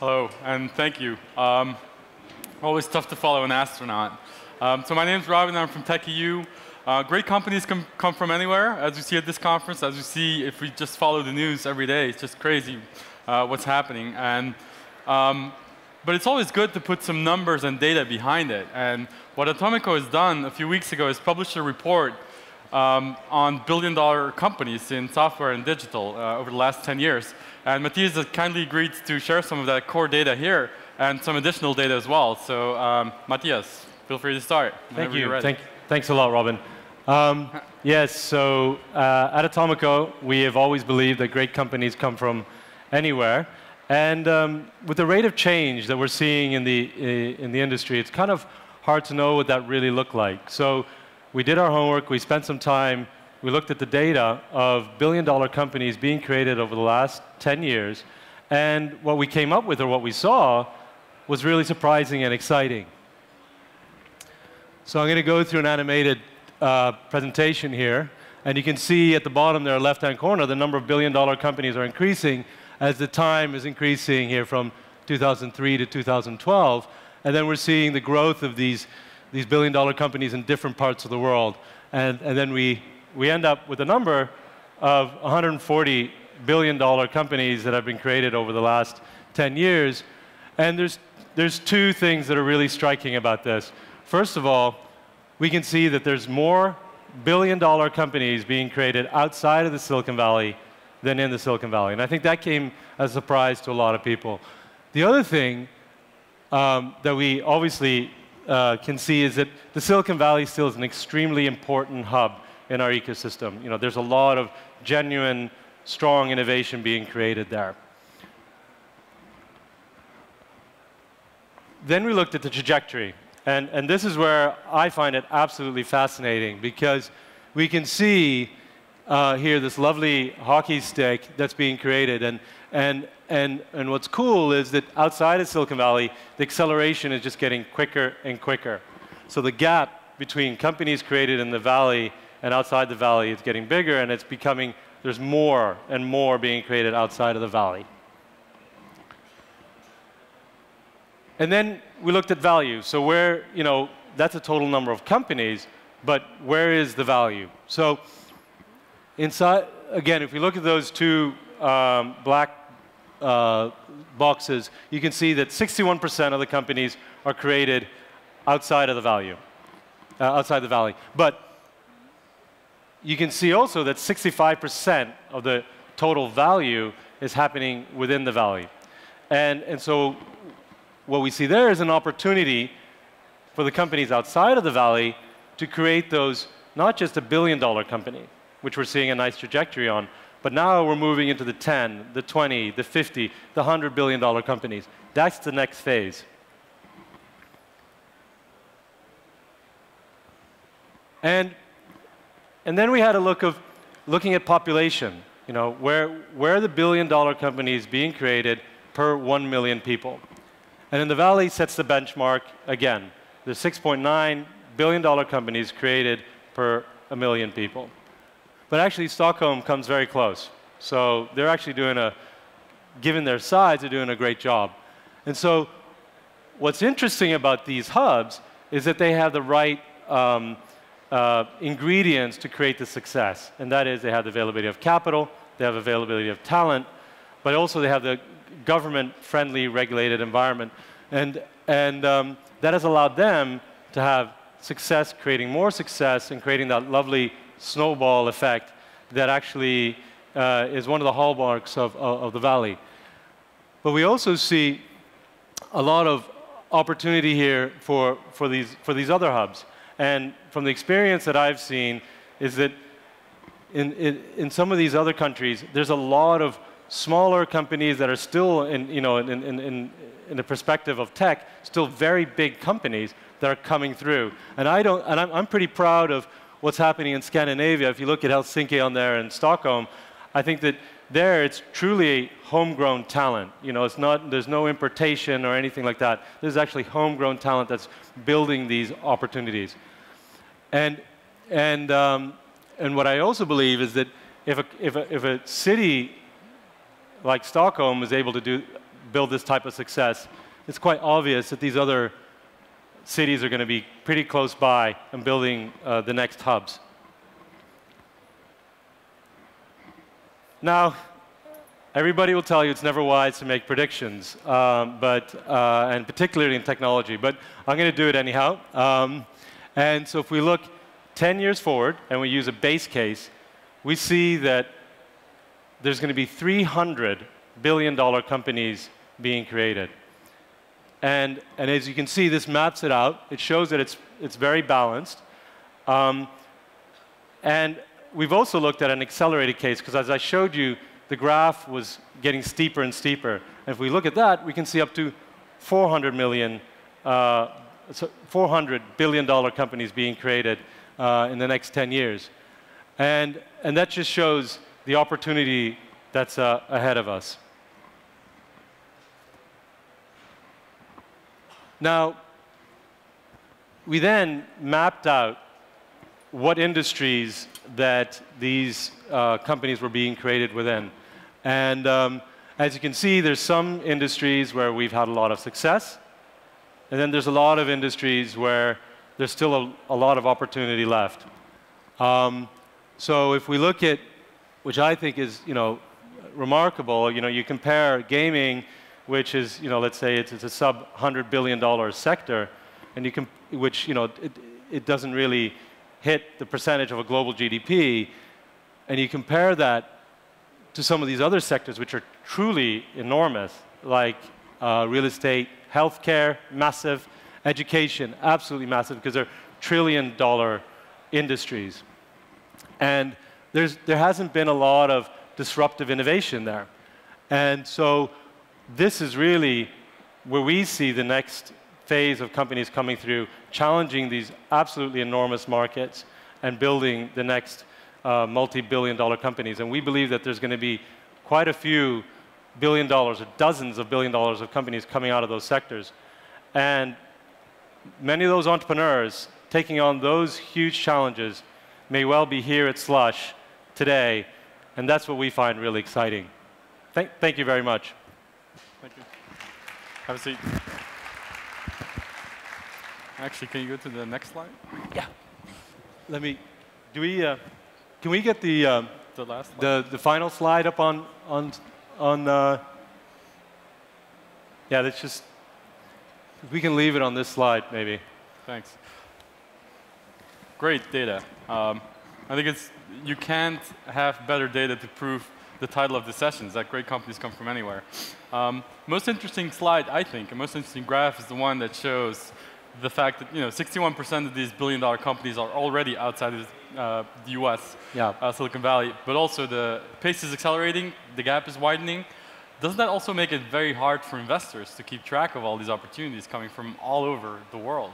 Hello, and thank you. Um, always tough to follow an astronaut. Um, so my name's Robin, I'm from TechEU. Uh, great companies come from anywhere, as we see at this conference, as we see if we just follow the news every day. It's just crazy uh, what's happening. And, um, but it's always good to put some numbers and data behind it. And what Atomico has done a few weeks ago is published a report um, on billion dollar companies in software and digital uh, over the last 10 years. And Mattias has kindly agreed to share some of that core data here and some additional data as well. So um, Mattias, feel free to start. Thank you. Thank, thanks a lot, Robin. Um, yes, so uh, at Atomico, we have always believed that great companies come from anywhere. And um, with the rate of change that we're seeing in the, in the industry, it's kind of hard to know what that really looked like. So we did our homework, we spent some time, we looked at the data of billion dollar companies being created over the last 10 years, and what we came up with, or what we saw, was really surprising and exciting. So I'm going to go through an animated uh, presentation here, and you can see at the bottom there, left-hand corner, the number of billion-dollar companies are increasing as the time is increasing here from 2003 to 2012, and then we're seeing the growth of these these billion dollar companies in different parts of the world. And, and then we, we end up with a number of 140 billion dollar companies that have been created over the last 10 years. And there's, there's two things that are really striking about this. First of all, we can see that there's more billion dollar companies being created outside of the Silicon Valley than in the Silicon Valley. And I think that came as a surprise to a lot of people. The other thing um, that we obviously uh, can see is that the Silicon Valley still is an extremely important hub in our ecosystem. You know, there's a lot of genuine, strong innovation being created there. Then we looked at the trajectory. And, and this is where I find it absolutely fascinating because we can see uh, here this lovely hockey stick that's being created. And, and and, and what's cool is that outside of Silicon Valley, the acceleration is just getting quicker and quicker. So the gap between companies created in the valley and outside the valley is getting bigger, and it's becoming, there's more and more being created outside of the valley. And then we looked at value. So where, you know, that's a total number of companies, but where is the value? So inside, again, if we look at those two um, black uh, boxes, you can see that 61% of the companies are created outside of the value, uh, outside the valley. But you can see also that 65% of the total value is happening within the valley. And, and so what we see there is an opportunity for the companies outside of the valley to create those, not just a billion dollar company, which we're seeing a nice trajectory on, but now we're moving into the 10, the 20, the 50, the 100 billion dollar companies. That's the next phase. And, and then we had a look of looking at population. You know, where, where are the billion dollar companies being created per 1 million people? And in the Valley sets the benchmark again. There's 6.9 billion dollar companies created per a million people. But actually, Stockholm comes very close. So they're actually doing a, given their size, they're doing a great job. And so what's interesting about these hubs is that they have the right um, uh, ingredients to create the success. And that is they have the availability of capital, they have availability of talent, but also they have the government-friendly regulated environment. And, and um, that has allowed them to have success, creating more success, and creating that lovely snowball effect that actually uh, is one of the hallmarks of, of, of the valley. But we also see a lot of opportunity here for, for, these, for these other hubs. And from the experience that I've seen is that in, in, in some of these other countries, there's a lot of smaller companies that are still in, you know, in, in, in, in the perspective of tech, still very big companies that are coming through. And, I don't, and I'm, I'm pretty proud of what's happening in Scandinavia, if you look at Helsinki on there and Stockholm, I think that there it's truly a homegrown talent. You know, it's not, there's no importation or anything like that. There's actually homegrown talent that's building these opportunities. And, and, um, and what I also believe is that if a, if a, if a city like Stockholm is able to do, build this type of success, it's quite obvious that these other cities are going to be pretty close by and building uh, the next hubs. Now, everybody will tell you it's never wise to make predictions, um, but, uh, and particularly in technology, but I'm going to do it anyhow. Um, and so if we look 10 years forward and we use a base case, we see that there's going to be 300 billion dollar companies being created. And, and as you can see, this maps it out. It shows that it's, it's very balanced. Um, and we've also looked at an accelerated case, because as I showed you, the graph was getting steeper and steeper. And if we look at that, we can see up to 400 million, uh, so 400 billion dollar companies being created uh, in the next 10 years. And, and that just shows the opportunity that's uh, ahead of us. Now, we then mapped out what industries that these uh, companies were being created within. And um, as you can see, there's some industries where we've had a lot of success, and then there's a lot of industries where there's still a, a lot of opportunity left. Um, so if we look at, which I think is, you know, remarkable, you know, you compare gaming which is, you know, let's say it's, it's a sub $100 billion sector, and you can, which, you know, it, it doesn't really hit the percentage of a global GDP, and you compare that to some of these other sectors which are truly enormous, like uh, real estate, healthcare, massive, education, absolutely massive, because they're trillion dollar industries. And there's, there hasn't been a lot of disruptive innovation there. And so this is really where we see the next phase of companies coming through, challenging these absolutely enormous markets and building the next uh, multi-billion dollar companies. And we believe that there's going to be quite a few billion dollars or dozens of billion dollars of companies coming out of those sectors. And many of those entrepreneurs taking on those huge challenges may well be here at Slush today, and that's what we find really exciting. Thank, thank you very much. Thank you. Have a seat. Actually, can you go to the next slide? Yeah. Let me, do we, uh, can we get the, uh, the last slide? The, the final slide up on, on, on, uh, yeah, let's just, we can leave it on this slide, maybe. Thanks. Great data. Um, I think it's, you can't have better data to prove the title of the session is that great companies come from anywhere. Um, most interesting slide, I think, and most interesting graph is the one that shows the fact that you know 61% of these billion dollar companies are already outside of uh, the US, yeah. uh, Silicon Valley, but also the pace is accelerating, the gap is widening. Doesn't that also make it very hard for investors to keep track of all these opportunities coming from all over the world?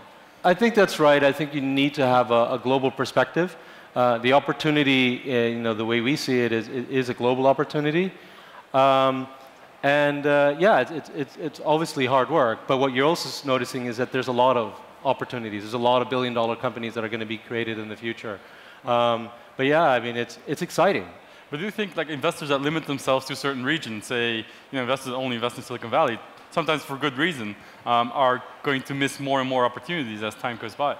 I think that's right. I think you need to have a, a global perspective. Uh, the opportunity, uh, you know, the way we see it is, is a global opportunity. Um, and uh, yeah, it's, it's, it's obviously hard work, but what you're also noticing is that there's a lot of opportunities. There's a lot of billion dollar companies that are going to be created in the future. Um, but yeah, I mean, it's, it's exciting. But do you think like investors that limit themselves to certain regions, say, you know, investors only invest in Silicon Valley, sometimes for good reason, um, are going to miss more and more opportunities as time goes by?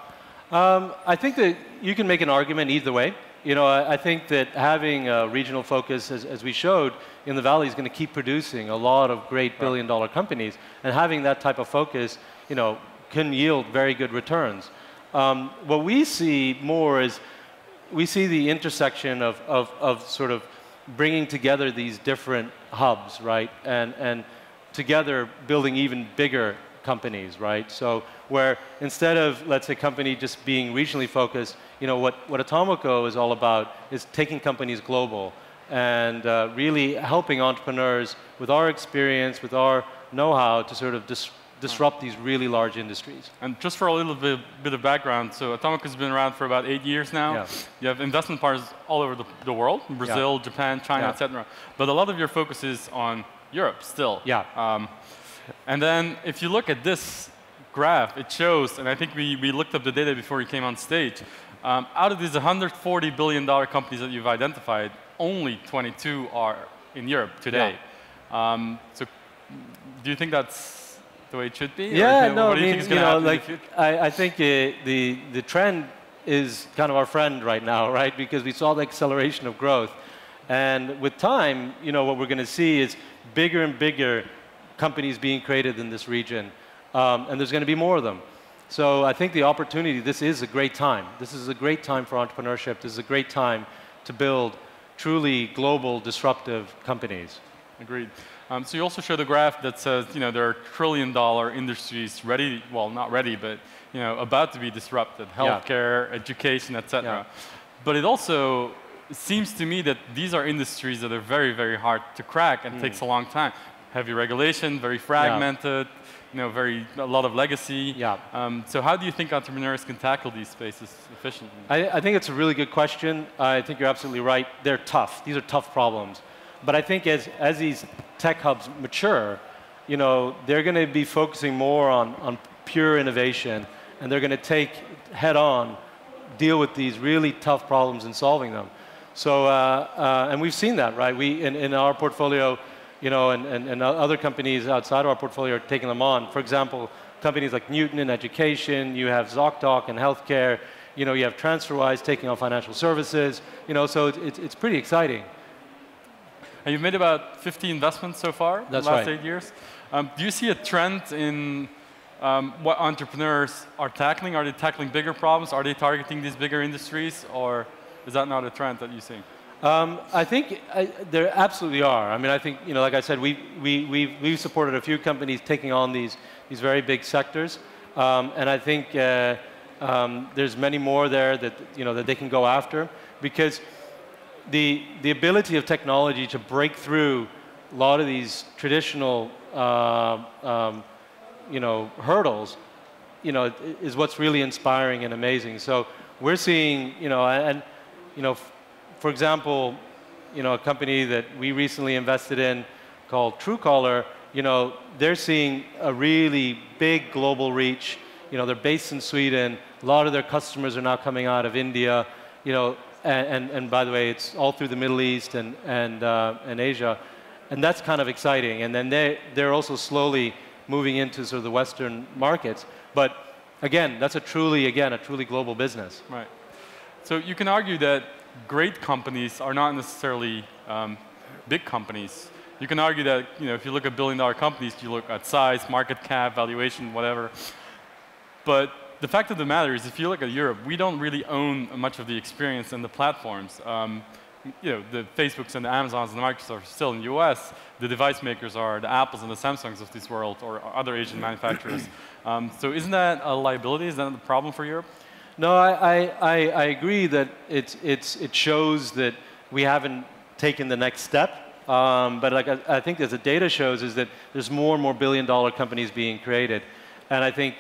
Um, I think that you can make an argument either way. You know, I, I think that having a regional focus, as, as, we showed, in the valley is going to keep producing a lot of great billion-dollar companies, and having that type of focus, you know, can yield very good returns. Um, what we see more is we see the intersection of, of, of sort of bringing together these different hubs, right, and, and together building even bigger companies, right? So where instead of, let's say, company just being regionally focused, you know, what, what Atomico is all about is taking companies global and uh, really helping entrepreneurs with our experience, with our know-how to sort of dis disrupt these really large industries. And just for a little bit, bit of background, so Atomico has been around for about eight years now. Yeah. You have investment partners all over the, the world, Brazil, yeah. Japan, China, yeah. etc. But a lot of your focus is on Europe still. Yeah. Um, and then if you look at this graph, it shows, and I think we, we looked up the data before you came on stage, um, out of these $140 billion companies that you've identified, only 22 are in Europe today. Yeah. Um, so do you think that's the way it should be? Yeah, no, what I do you mean, think is you going to know, happen in the like? I, I think uh, the the trend is kind of our friend right now, right? Because we saw the acceleration of growth, and with time, you know, what we're going to see is bigger and bigger companies being created in this region, um, and there's going to be more of them. So I think the opportunity, this is a great time. This is a great time for entrepreneurship. This is a great time to build truly global disruptive companies. Agreed. Um, so you also showed a graph that says, you know, there are trillion-dollar industries ready, well, not ready, but you know, about to be disrupted: Yeah. healthcare, education, etc. Yeah. But it also seems to me that these are industries that are very, very hard to crack and takes a long time. Heavy regulation, very fragmented, you know, very a lot of legacy. Yeah. Um, so how do you think entrepreneurs can tackle these spaces efficiently? I, I think it's a really good question. I think you're absolutely right. They're tough. These are tough problems. But I think as, as these tech hubs mature, you know, they're going to be focusing more on, on pure innovation, and they're going to take head on, deal with these really tough problems and solving them. So, uh, uh, and we've seen that, right? We, in, in our portfolio, you know, and, and, and other companies outside of our portfolio are taking them on. For example, companies like Knewton in education, you have ZocDoc in healthcare, you know, you have TransferWise taking on financial services, you know, so it's, it's, it's pretty exciting. And you've made about 50 investments so far in the last right. eight years. Um, do you see a trend in um, what entrepreneurs are tackling? Are they tackling bigger problems? Are they targeting these bigger industries? Or is that not a trend that you see? Um, I think I, there absolutely are. I mean, I think, you know, like I said, we, we, we've, we've supported a few companies taking on these, these very big sectors. Um, and I think uh, um, there's many more there that, you know, that they can go after because the, the ability of technology to break through a lot of these traditional, uh, um, you know, hurdles, you know, is what's really inspiring and amazing. So we're seeing, you know, and, you know, for example, you know, a company that we recently invested in called Truecaller, you know, they're seeing a really big global reach. You know, they're based in Sweden. A lot of their customers are now coming out of India. You know, and, and, and by the way, it's all through the Middle East and, and, uh, and Asia. And that's kind of exciting. And then they, they're also slowly moving into sort of the Western markets. But again, that's a truly, again, a truly global business. Right. So you can argue that great companies are not necessarily um, big companies. You can argue that you know if you look at billion-dollar companies, you look at size, market cap, valuation, whatever. But the fact of the matter is, if you look at Europe, we don't really own much of the experience and the platforms. Um, you know, the Facebooks and the Amazons and the Microsofts are still in the US. The device makers are the Apples and the Samsungs of this world, or other Asian manufacturers. Um, so isn't that a liability? Is that a problem for Europe? No, I, I, I, agree that it's, it shows that we haven't taken the next step. Um, but like I, I think as the data shows is that there's more and more billion dollar companies being created. And I think,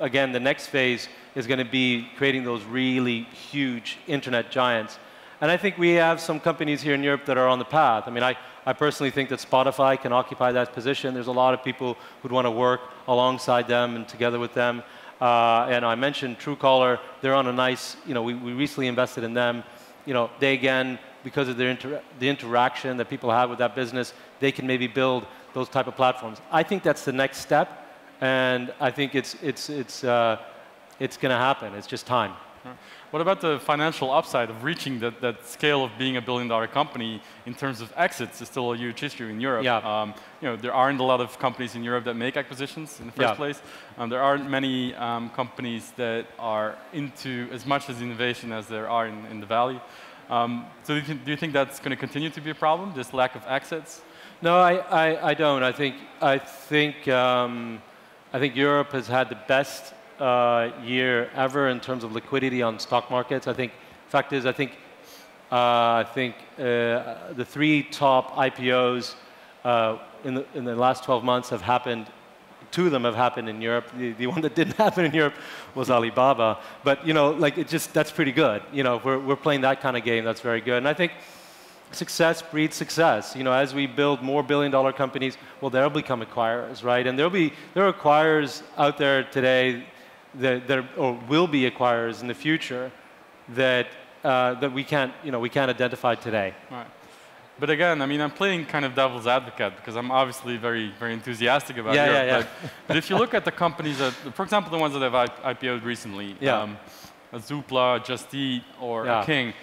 again, the next phase is going to be creating those really huge internet giants. And I think we have some companies here in Europe that are on the path. I mean, I, I personally think that Spotify can occupy that position. There's a lot of people who'd want to work alongside them and together with them. Uh, and I mentioned Truecaller. They're on a nice, you know, we, we recently invested in them. You know, they again, because of their inter the interaction that people have with that business, they can maybe build those type of platforms. I think that's the next step, and I think it's it's it's uh, it's going to happen. It's just time. What about the financial upside of reaching that, that scale of being a billion dollar company in terms of exits is still a huge issue in Europe. Yeah. Um, you know, there aren't a lot of companies in Europe that make acquisitions in the first Yeah. place. Um, there aren't many um, companies that are into as much as innovation as there are in, in the Valley. Um, so do you, think- do you think that's going to continue to be a problem, this lack of exits? No, I, I, I don't. I think I think um, I think Europe has had the best uh, year ever in terms of liquidity on stock markets. I think fact is I think uh, I think uh, the three top IPOs uh, in the in the last 12 months have happened. Two of them have happened in Europe. The, the one that didn't happen in Europe was Alibaba. But you know, like it just that's pretty good. You know, we're we're playing that kind of game. That's very good. And I think success breeds success. You know, as we build more billion dollar companies, well, they'll become acquirers, right? And there'll be, there are acquirers out there today that, that or will be acquirers in the future that, uh, that we can't, you know, we can't identify today. Right. But again, I mean, I'm playing kind of devil's advocate because I'm obviously very, very enthusiastic about yeah, Europe. Yeah, yeah. But, but, if you look at the companies that, for example, the ones that have IPO'd recently, yeah. um, Zoopla, Just Eat, or yeah. King,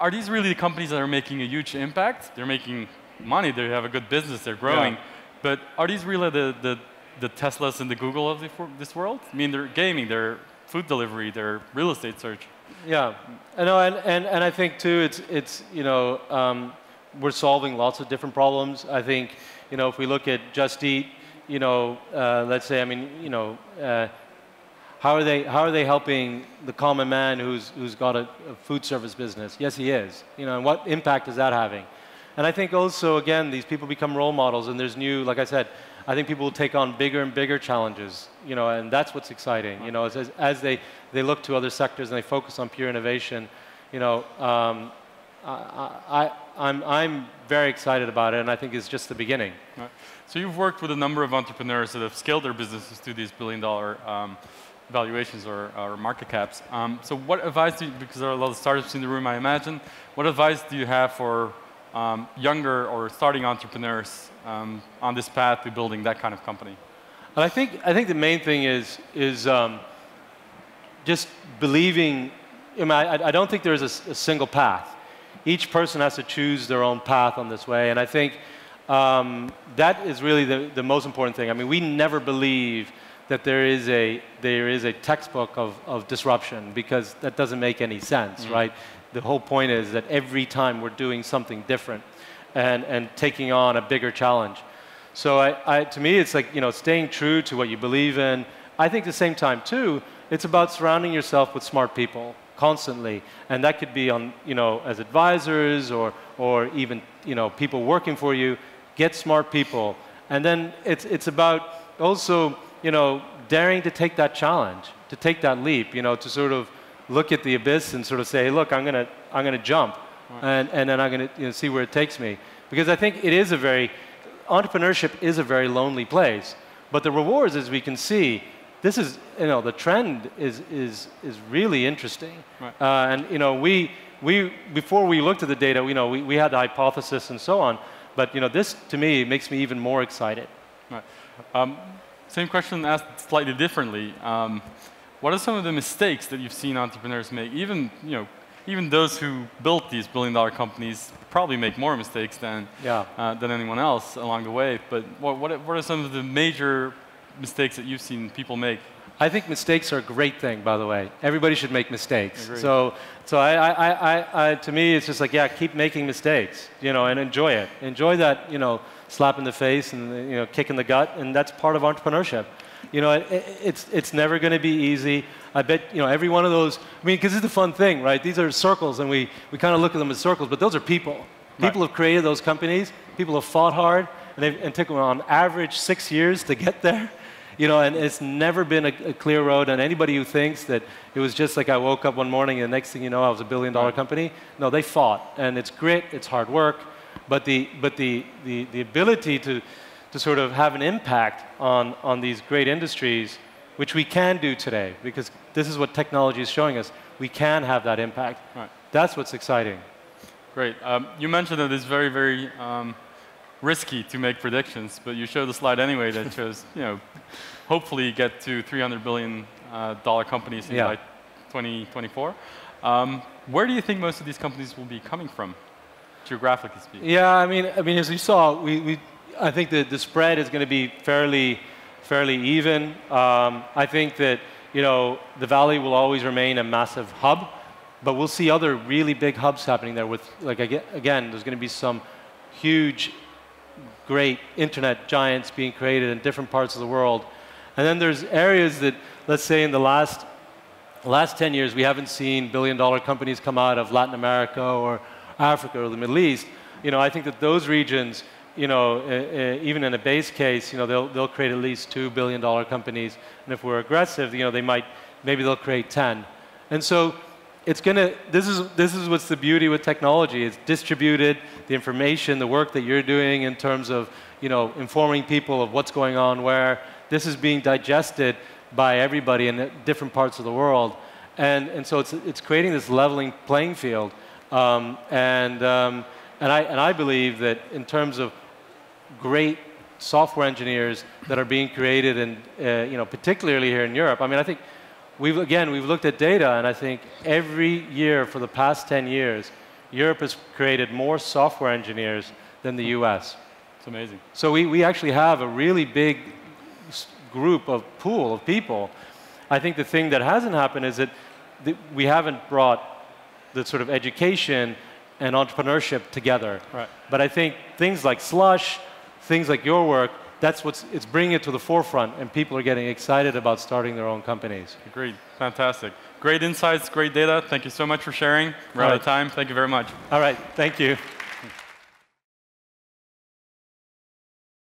are these really the companies that are making a huge impact? They're making money, they have a good business, they're growing. Yeah. But are these really the, the, the Teslas and the Google of the, this world? I mean, they're gaming, they're food delivery, they're real estate search. Yeah, know, and, and, and I think too, it's, it's you know, um, we're solving lots of different problems. I think, you know, if we look at Just Eat, you know, uh, let's say, I mean, you know, uh, how are they how are they helping the common man who's who's got a, a, food service business? Yes, he is. You know, and what impact is that having? And I think also again, these people become role models, and there's new, like I said, I think people will take on bigger and bigger challenges. You know, and that's what's exciting. You know, as, as they they look to other sectors and they focus on pure innovation. You know, um, I, I I'm, I'm very excited about it, and I think it's just the beginning. Right. So you've worked with a number of entrepreneurs that have scaled their businesses to these billion-dollar um, valuations or, or, market caps. Um, so what advice do you, because there are a lot of startups in the room, I imagine, what advice do you have for um, younger or starting entrepreneurs um, on this path to building that kind of company? And I think, I think the main thing is, is um, just believing, I, mean, I, I don't think there's a, a single path each person has to choose their own path on this way. And I think um, that is really the, the most important thing. I mean, we never believe that there is a, there is a textbook of, of disruption because that doesn't make any sense, mm right? The whole point is that every time we're doing something different and, and taking on a bigger challenge. So I, I, to me, it's like, you know, staying true to what you believe in. I think at the same time, too, it's about surrounding yourself with smart people constantly. And that could be on, you know, as advisors or, or even, you know, people working for you. Get smart people. And then it's, it's about also, you know, daring to take that challenge, to take that leap, you know, to sort of look at the abyss and sort of say, hey, look, I'm going to I'm gonna jump. Right. And, and then I'm going to you know, see where it takes me. Because I think it is a very, entrepreneurship is a very lonely place. But the rewards, as we can see, this is, you know, the trend is, is, is really interesting. Right. Uh, and, you know, we, we, before we looked at the data, you know, we, we had the hypothesis and so on. But, you know, this, to me, makes me even more excited. Right. Um, same question asked slightly differently. Um, what are some of the mistakes that you've seen entrepreneurs make? Even, you know, even those who built these billion-dollar companies probably make more mistakes than, yeah. uh, than anyone else along the way. But what, what, what are some of the major mistakes that you've seen people make? I think mistakes are a great thing, by the way. Everybody should make mistakes. So, so I, I, I, I, to me, it's just like, yeah, keep making mistakes, you know, and enjoy it. Enjoy that, you know, slap in the face and, you know, kick in the gut, and that's part of entrepreneurship. You know, it, it's, it's never going to be easy. I bet, you know, every one of those, I mean, because it's a fun thing, right? These are circles, and we, we kind of look at them as circles, but those are people. People right. have created those companies. People have fought hard, and, they've, and took on average six years to get there. You know, and it's never been a, a, clear road. And anybody who thinks that it was just like I woke up one morning and the next thing you know I was a billion dollar company, no, they fought. And it's grit, it's hard work, but the, but the, the, the ability to, to sort of have an impact on, on these great industries, which we can do today, because this is what technology is showing us. We can have that impact. Right. That's what's exciting. Great. Um, you mentioned that it's very, very um, risky to make predictions, but you showed the slide anyway that shows, you know, hopefully get to 300 billion uh, dollar companies in yeah. by 2024. Um, where do you think most of these companies will be coming from, geographically speaking? Yeah, I mean, I mean, as you saw, we, we I think that the spread is going to be fairly, fairly even. Um, I think that you know the valley will always remain a massive hub, but we'll see other really big hubs happening there. With like again, there's going to be some huge great internet giants being created in different parts of the world. And then there's areas that, let's say in the last, last 10 years, we haven't seen billion dollar companies come out of Latin America or Africa or the Middle East. You know, I think that those regions, you know, uh, uh, even in a base case, you know, they'll, they'll create at least two billion dollar companies. And if we're aggressive, you know, they might, maybe they'll create 10. And so it's going to, this is, this is what's the beauty with technology. It's distributed, the information, the work that you're doing in terms of, you know, informing people of what's going on where. This is being digested by everybody in different parts of the world. And, and so it's, it's creating this leveling playing field. Um, and, um, And I, and I believe that in terms of great software engineers that are being created, and uh, you know, particularly here in Europe. I mean, I think we've again we've looked at data, and I think every year for the past 10 years, Europe has created more software engineers than the U.S. It's amazing. So we, we actually have a really big group of pool of people. I think the thing that hasn't happened is that we haven't brought the sort of education and entrepreneurship together. Right. But I think things like Slush, things like your work, that's what's it's bringing it to the forefront, and people are getting excited about starting their own companies. Agreed. Fantastic. Great insights, great data. Thank you so much for sharing. We're All out right. of time. Thank you very much. All right. Thank you.